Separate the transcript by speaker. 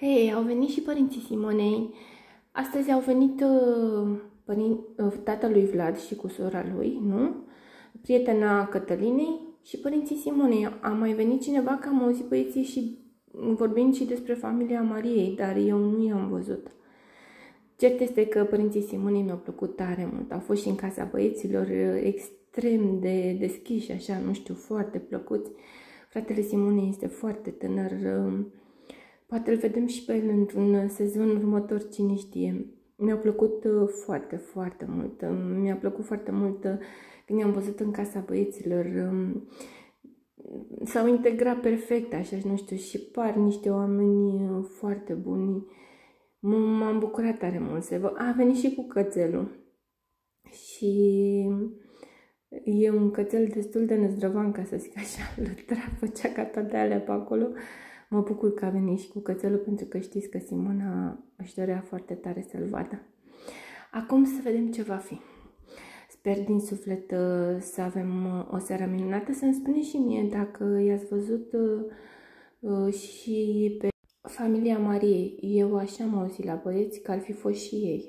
Speaker 1: Hei, au venit și părinții Simonei. Astăzi au venit uh, părin, uh, tatălui Vlad și cu sora lui, nu? Prietena Cătălinei și părinții Simonei. A mai venit cineva că am auzit băieții și vorbind și despre familia Mariei, dar eu nu i-am văzut. Cert este că părinții Simonei mi-au plăcut tare mult. Au fost și în casa băieților uh, extrem de deschiși, așa, nu știu, foarte plăcuți. Fratele Simonei este foarte tânăr, uh, Poate îl vedem și pe el într-un sezon următor, cine știe. Mi-a plăcut uh, foarte, foarte mult. Mi-a plăcut foarte mult uh, când i-am văzut în casa băieților. Um, s-au integrat perfect, așa, nu știu, și par niște oameni uh, foarte buni. M-am bucurat tare mult să văd. A venit și cu cățelul. Și e un cățel destul de năzdrăvan, ca să zic așa, lătra, făcea ca toate alea pe acolo. Mă bucur că a venit și cu cățelul pentru că știți că Simona își dorea foarte tare să-l vadă. Acum să vedem ce va fi. Sper din suflet uh, să avem uh, o seară minunată. Să-mi spuneți și mie dacă i-ați văzut uh, și pe familia Mariei. Eu așa am auzit la băieți că ar fi fost și ei.